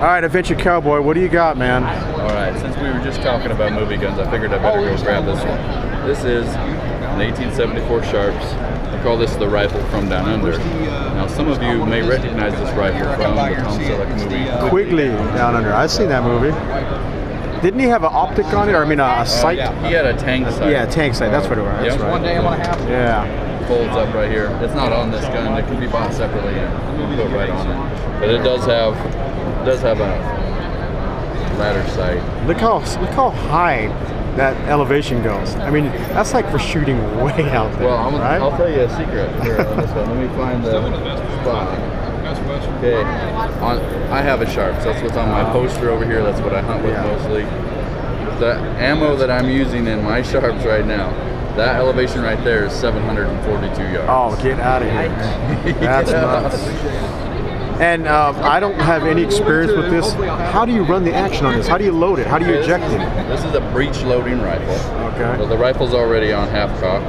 All right, Adventure Cowboy, what do you got, man? All right, since we were just talking about movie guns, I figured I better go grab this one. This is an 1874 Sharps. I call this the rifle from down under. Now, some of you may recognize this rifle from the Tom Selleck movie. Quigley Down Under. I've seen that movie. Didn't he have an optic on it? Or I mean, a, a uh, sight? He had a tang sight. Yeah, tang sight. That's what it was. That's Yep. right. One day I want to have Yeah. Folds up right here. It's not on this gun. It can be bought separately and put right on it. But it does have it does have a ladder sight. Look how look how high that elevation goes. I mean, that's like for shooting way out there, Well, I'm, right? I'll tell you a secret here on this one. Let me find the spot. Okay, on, I have a Sharps. That's what's on my poster over here. That's what I hunt with Yeah. mostly. The ammo that I'm using in my Sharps right now, that elevation right there is 742 yards. Oh, get out of here! man. That's nuts. And uh, I don't have any experience with this. How do you run the action on this? How do you load it? How do you eject it? This is a breech loading rifle. Okay. So the rifle's already on half cock.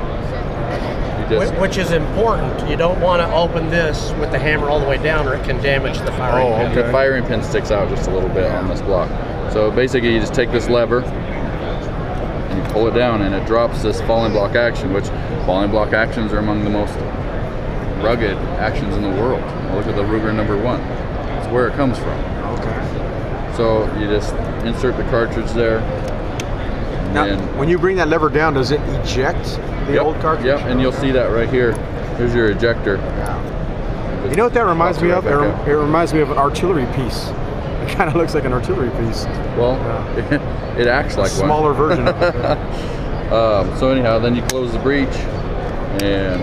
You just Which is important. You don't want to open this with the hammer all the way down, or it can damage the firing Oh, pin. okay. The firing pin sticks out just a little bit on this block. So basically, you just take this lever and you pull it down, and it drops this falling block action. Which falling block actions are among the most rugged actions in the world. Look at the Ruger number one. It's where it comes from. Okay. So you just insert the cartridge there. Now, when you bring that lever down, does it eject the Yep, old cartridge? Yep, and you'll see that right here. Here's your ejector. Yeah. You know what that reminds me right of? It, rem- out. it reminds me of an artillery piece. It kind of looks like an artillery piece. Well, it acts like one. Smaller version of it. Um, so anyhow, then you close the breech, and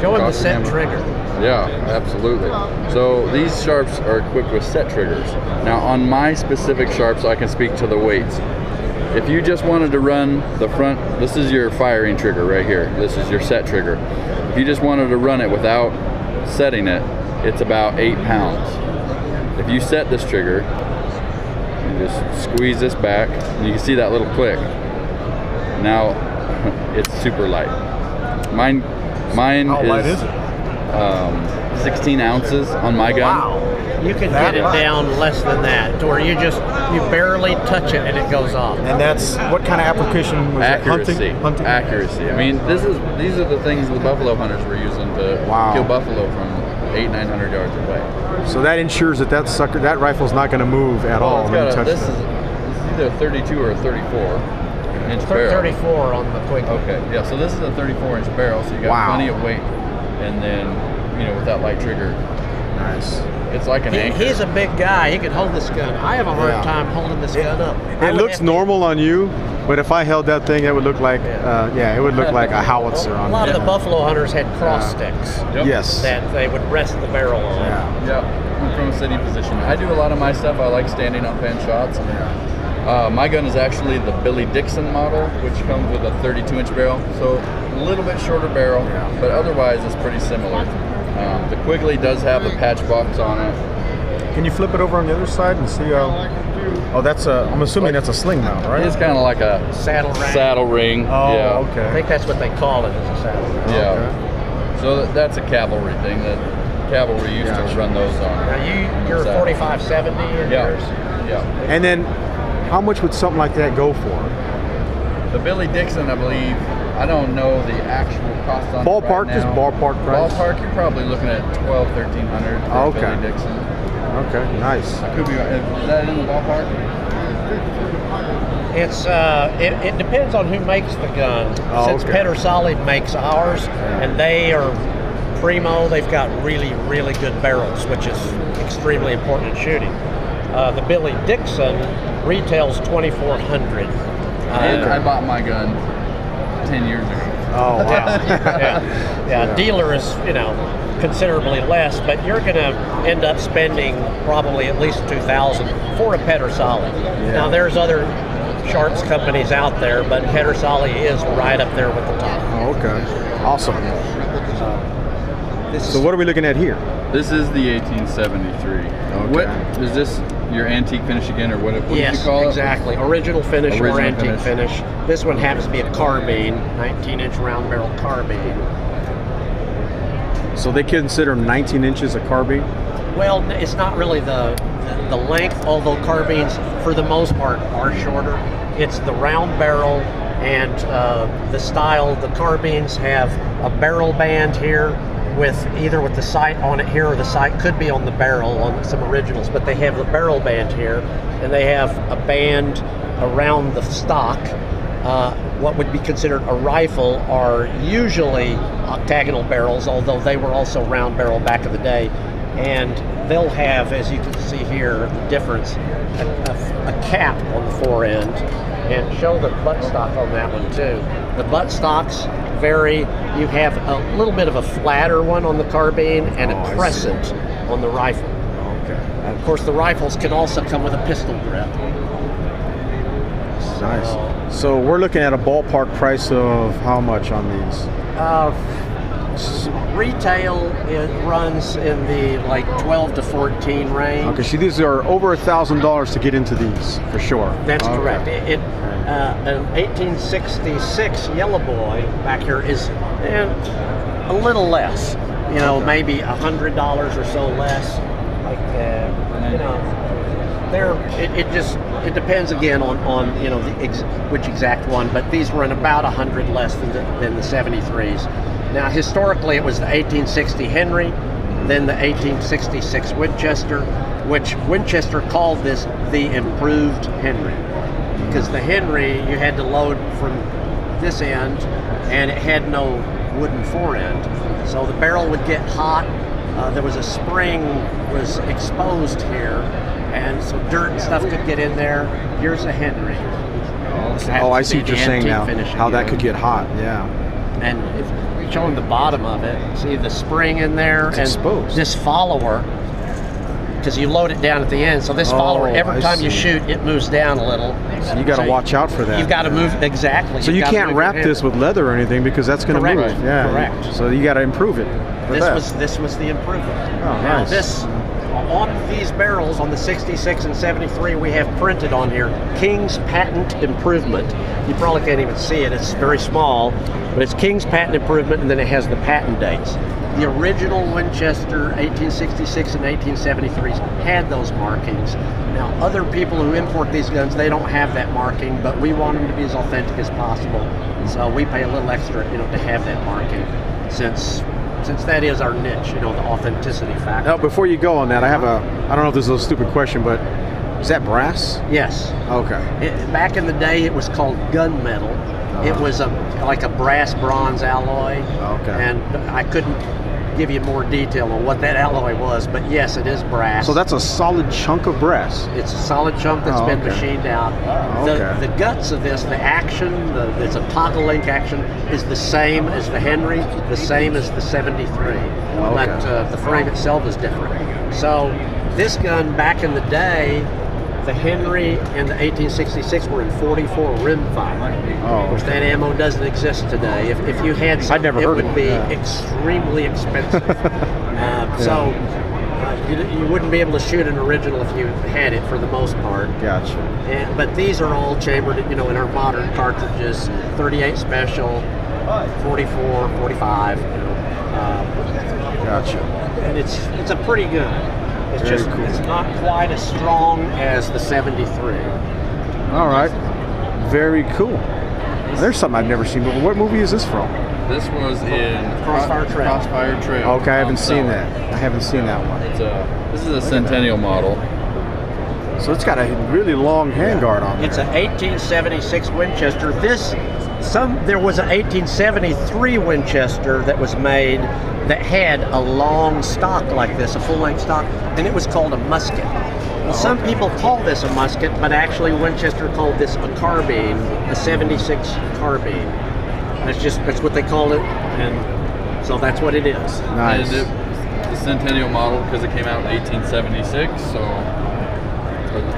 Show him the set hammer. trigger. yeah, absolutely. So these sharps are equipped with set triggers. Now on my specific sharps, I can speak to the weights. If you just wanted to run the front, this is your firing trigger right here. This is your set trigger. If you just wanted to run it without setting it, it's about eight pounds. If you set this trigger, you just squeeze this back, and you can see that little click. Now it's super light. Mine, mine How is, light is it? Um, 16 ounces on my gun. Wow. You can That get it light. down less than that, to where you just you barely touch it and it goes off. And that's what kind of application was it? Accuracy, Hunting? Hunting? accuracy. I mean, this is these are the things the buffalo hunters were using to Wow. kill buffalo from eight, nine hundred yards away. So that ensures that that sucker, that rifle's not going to move at all when you got a, touch this it. is this is either a 32 or a 34 inch Thir- barrel. 34 on the quick. Okay, yeah. So this is a 34 inch barrel, so you got Wow. plenty of weight, and then you know with that light trigger, Nice. It's like an He, anchor. he's a big guy. He can hold this gun. I have a hard Yeah. time holding this gun up. I It would looks normal on you, but if I held that thing, it would look like, uh, yeah, it would look like a howitzer on. A lot me. of the buffalo hunters had cross sticks Yep. Yes. that they would rest the barrel on. Yeah. Yeah, I'm from a sitting position. I do a lot of my stuff. I like standing up fan shots. Uh, my gun is actually the Billy Dixon model, which comes with a 32 inch barrel. So a little bit shorter barrel, Yeah. but otherwise it's pretty similar. Um, the Quigley does have the patch box on it. Can you flip it over on the other side and see how? Oh, that's a. I'm assuming that's a sling mount, right? It's kind of like a Saddle ring. saddle ring. Oh, yeah. okay. I think that's what they call it as a saddle ring. Yeah. Okay. So that's a cavalry thing that cavalry used Yeah. to run those on. Now you you're Saddle. 4570 in Yeah. yours. Yeah. And then, how much would something like that go for? The Billy Dixon, I believe, I don't know the actual cost on Ballpark, right just ballpark price? Ballpark, you're probably looking at 12, 1300 for Okay. Billy Dixon. Okay, nice. I could be right. Is that in the ballpark? It's uh, it, it depends on who makes the gun. Oh, Since okay. Pedersoli makes ours, and they are primo, they've got really really good barrels, which is extremely important in shooting. Uh, the Billy Dixon retails twenty four hundred. And I bought my gun 10 years ago. Oh wow. yeah, yeah. Yeah. Dealer is you know considerably less, but you're going to end up spending probably at least two thousand for a Pedersoli. Now there's other sharps companies out there, but Pedersoli is right up there with the top. Oh, okay. Awesome. Uh, this So what are we looking at here? This is the 1873. What is this? Your antique finish again, or what, what did you call it? exactly. Original finish or antique finish. This one happens to be a carbine, 19 inch round barrel carbine. So they consider 19 inches a carbine. Well, it's not really the, the the length, although carbines, for the most part, are shorter. It's the round barrel and uh, the style. The carbines have a barrel band here, with either with the sight on it here or the sight could be on the barrel on some originals, but they have the barrel band here, and they have a band around the stock. Uh, what would be considered a rifle are usually octagonal barrels, although they were also round barrel back in the day. And they'll have, as you can see here, the difference, a, a- a cap on the fore end. And show the buttstock on that one too. The buttstocks vary. You have a little bit of a flatter one on the carbine and Oh, a crescent on the rifle. Okay. And of course, the rifles can also come with a pistol grip. Nice. So we're looking at a ballpark price of how much on these? Uh, retail it runs in the like 12 to 14 range. Okay, see, these are over a thousand dollars to get into these for sure. That's Okay. correct. It, it, uh, an 1866 Yellow Boy back here is eh, a little less. You know, maybe a hundred dollars or so less. Like uh, you know, there it, it just it depends again on on you know the ex, which exact one. But these run about a hundred less than the, than the 73s. Now, historically, it was the 1860 Henry, then the 1866 Winchester, which Winchester called this the improved Henry because the Henry you had to load from this end and it had no wooden fore end. So the barrel would get hot. Uh, there was a spring was exposed here, and so dirt and stuff could get in there. Here's a Henry. Oh, I see what you're saying now. How that could get hot. Yeah. And if showing the bottom of it, see the spring in there It's and exposed. this follower, because you load it down at the end. So this Oh, follower, every I time you shoot, it moves down a little. So you got to So watch out for that. You've got to move exactly. So you can't wrap this with leather or anything because that's going to move. Yeah. Correct. So you got to improve it. This that. was this was the improvement. Oh, now nice. this on these barrels on the 66 and 73 we have printed on here King's Patent Improvement. You probably can't even see it. It's very small, but it's King's Patent Improvement and then it has the patent dates. The original Winchester 1866 and 1873s had those markings. Now other people who import these guns they don't have that marking, but we want them to be as authentic as possible. So we pay a little extra, you know, to have that marking since since that is our niche, you know, the authenticity factor. Now, before you go on that, I have a. I don't know if this is a stupid question, but is that brass? Yes. Okay. It, back in the day, it was called gunmetal. It Uh-huh. was a like a brass bronze alloy. Okay. And I couldn't give you more detail on what that alloy was, but yes, it is brass. So that's a solid chunk of brass. It's a solid chunk that's Oh, been okay. machined out. Oh, the, okay. the guts of this, the action, the, it's a toggle link action, is the same as the Henry, the same as the 73. Okay. But uh, the frame itself is different. So this gun back in the day, the Henry and the 1866 were in 44 rim fire. Oh, Which that ammo doesn't exist today. If, if you had some, I'd never it heard would it, be yeah. extremely expensive. uh, So uh, you, you wouldn't be able to shoot an original if you had it for the most part. Gotcha. And, but these are all chambered, you know, in our modern cartridges, 38 special, 44, 45. You know, uh, Gotcha. and it's it's a pretty good. It's Very just cool. it's not quite as strong as the 73. All right. Very cool. There's something I've never seen. before. what movie is this from? This was in Crossfire Trail. Crossfire Trail. Okay, I haven't Tom seen that. I haven't seen that one. It's a, this is a Centennial model. So it's got a really long handguard on it. It's an 1876 Winchester. This some there was an 1873 Winchester that was made that had a long stock like this, a full-length stock, and it was called a musket. Well, oh, some people call this a musket, but actually Winchester called this a carbine, a 76 carbine. That's just that's what they called it, and so that's what it is. Nice. And it, the Centennial model because it came out in 1876. So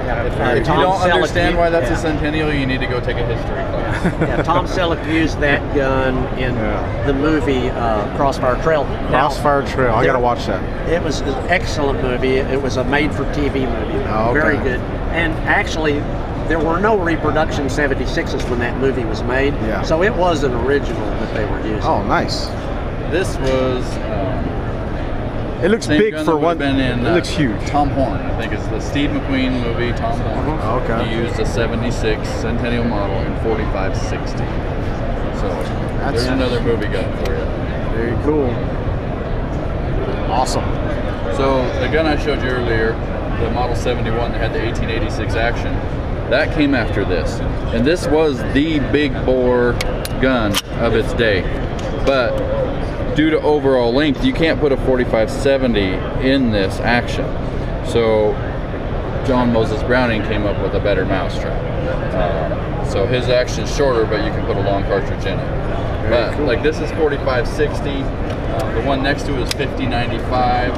Uh, if you don't Selleck understand u- why that's yeah. a Centennial, you need to go take a history class. yeah, Tom Selleck used that gun in Yeah. the movie uh, Crossfire Trail. Now, Crossfire Trail. I gotta watch that. It was an excellent movie. It was a made-for-TV movie. Oh, okay. Very good. And actually, there were no reproduction 76s when that movie was made. Yeah. So it was an original that they were using. Oh, nice. This was um, It looks Same big for one- Been in, it uh, looks huge. Tom Horn, I think, is the Steve McQueen movie. Tom Horn. Oh, okay. He used a '76 Centennial model in 4560. So there's another movie gun for you. Very cool. Awesome. So the gun I showed you earlier, the Model 71 that had the 1886 action, that came after this. And this was the big bore gun of its day. But due to overall length, you can't put a 4570 in this action. So John Moses Browning came up with a better mousetrap. Uh, so his action's shorter, but you can put a long cartridge in it. But cool. like this is 4560. Uh, the one next to it is 5095.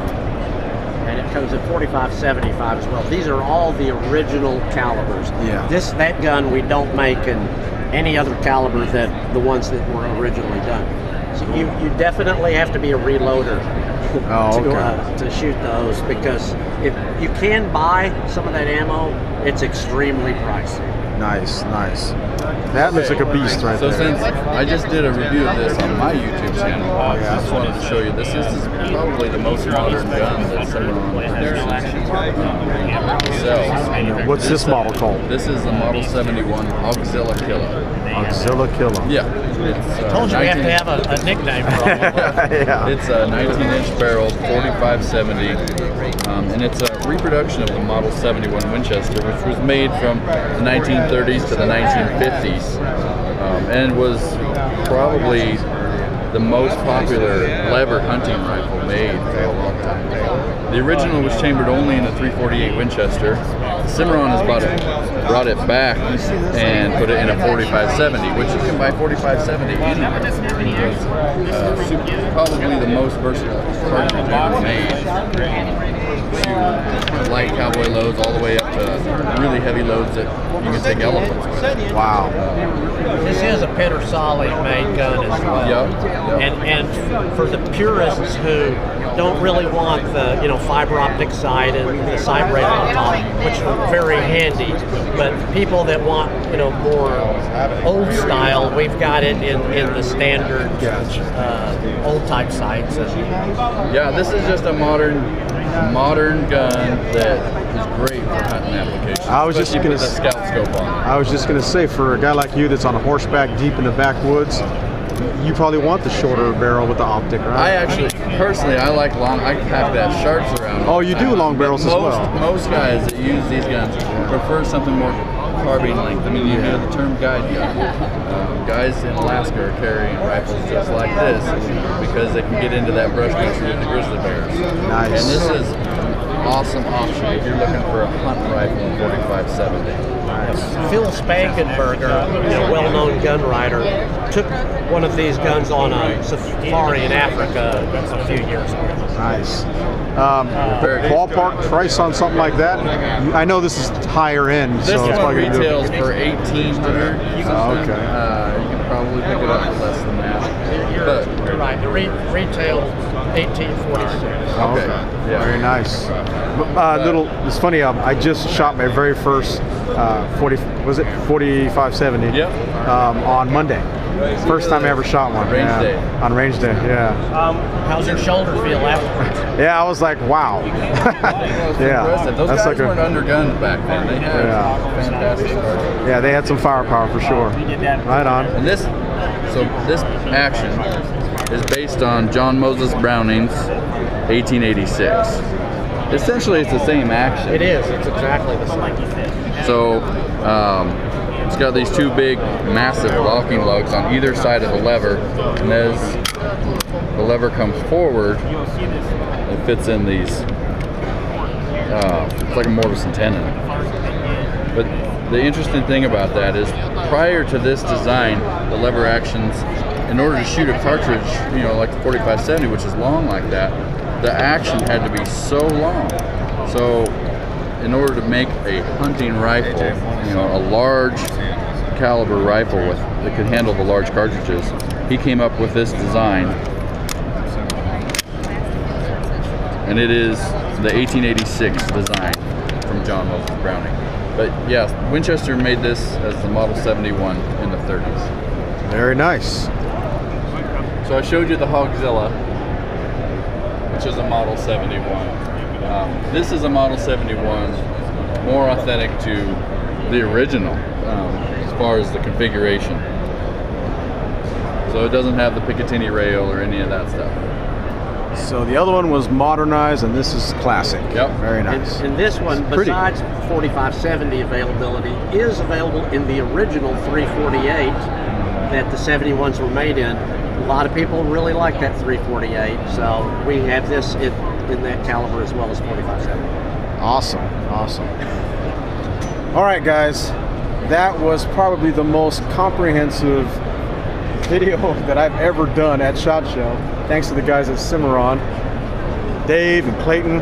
and it comes at 4575 as well. These are all the original calibers. Yeah. This that gun we don't make in any other caliber than the ones that were originally done. So you, you definitely have to be a reloader Oh, to okay. uh, to shoot those because if you can buy some of that ammo, it's extremely pricey. Nice, nice. That looks like a beast right So there. since I just did a review of this on my YouTube channel, I just wanted to show you this. This is probably the most modern gun that Cimarron um, sells. What's this model called? This is the Model 71 Auxilla Killer. Auxilla Killer. Yeah, it's uh, Told you we have to have a, a nickname for all of them. yeah. It's a 19-inch barrel, 4570, um, and it's a reproduction of the Model 71 Winchester, which was made from the 1930s to the 1950s, um, and was probably the most popular lever hunting rifle made for a long time. The original was chambered only in the 348 Winchester. Cimarron has brought it, brought it back and put it in a 4570, which you can buy 4570 anywhere. Uh, probably the most versatile cartridge ever made. Shoot light cowboy loads all the way up to really heavy loads that you can take elephants with. Wow. This is a Pedersoli made gun as well. Yep. yep. And and for the purists who don't really want the you know fiber optic side and the side rail on top, which are very handy, but people that want you know more old style, we've got it in, in the standard uh, old type sights. And Yeah, this is just a modern, modern gun that is great for hunting applications. I was just gonna a scout scope on it. I was just gonna say, for a guy like you that's on a horseback deep in the backwoods, you probably want the shorter barrel with the optic, right? I actually, personally, I like long. I have that sharps around. Oh, you do long barrels as most, well. Most guys that use these guns prefer something more carbine length. I mean, you hear the term guide gun. Um, guys in Alaska are carrying rifles just like this because they can get into that brush country with the grizzly bears. Nice. And this is awesome option if you're looking for a hunt rifle in 4570. Phil Spangenberger, a well-known gun writer, took one of these guns on a safari in Africa a few years ago. Nice. Um, Very good. ballpark price on something like that? I know this is higher end, This so it's one probably gonna be- retails for eighteen hundred. Oh, okay. Uh, you can probably pick it up for less than that. But You're right. The re- retail 1846. Oh, Okay. okay. Yeah. Very nice. Uh, little. It's funny. Um, I just shot my very first uh, 40. Was it 4570? Yep. Um, on Monday. First time I ever shot one. Range yeah. day. On range day. Yeah. Um, how's your shoulder feel afterwards? Yeah. I was like, wow. yeah. impressive. Those That's guys like weren't a. undergunned back then. They had Yeah. fantastic. Yeah, they had some firepower for sure. Right on. And this, so this action is based on John Moses Browning's 1886. Essentially, it's the same action. It is. It's exactly the same. So um, it's got these two big, massive locking lugs on either side of the lever, and as the lever comes forward, it fits in these. Uh, it's like a mortise and tenon. But the interesting thing about that is, prior to this design, the lever actions, in order to shoot a cartridge, you know, like the 4570, which is long like that, the action had to be so long. So, in order to make a hunting rifle, you know, a large caliber rifle with that could handle the large cartridges, he came up with this design, and it is the 1886 design from John Moses Browning. But yes, Winchester made this as the Model 71 in the 30s. Very nice. So I showed you the Hogzilla, which is a Model 71. Um, this is a Model 71, more authentic to the original um, as far as the configuration. So it doesn't have the Picatinny rail or any of that stuff. So the other one was modernized, and this is classic. Yep. Very nice. and this one, pretty. besides 4570 availability, is available in the original 348 that the 71s were made in. A lot of people really like that 348, so we have this in, in that caliber as well as 4570. Awesome, awesome. All right, guys, that was probably the most comprehensive video that I've ever done at SHOT Show. Thanks to the guys at Cimarron, Dave and Clayton.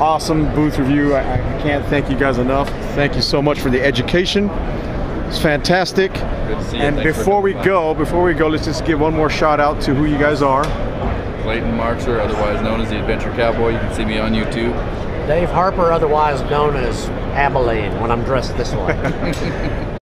Awesome booth review. I, I can't thank you guys enough. Thank you so much for the education. It's fantastic. Good to see you. And Thanks before we by. go, before we go, let's just give one more shout out to who you guys are. Clayton Marcher, otherwise known as the Adventure Cowboy. You can see me on YouTube. Dave Harper, otherwise known as Abilene, when I'm dressed this way.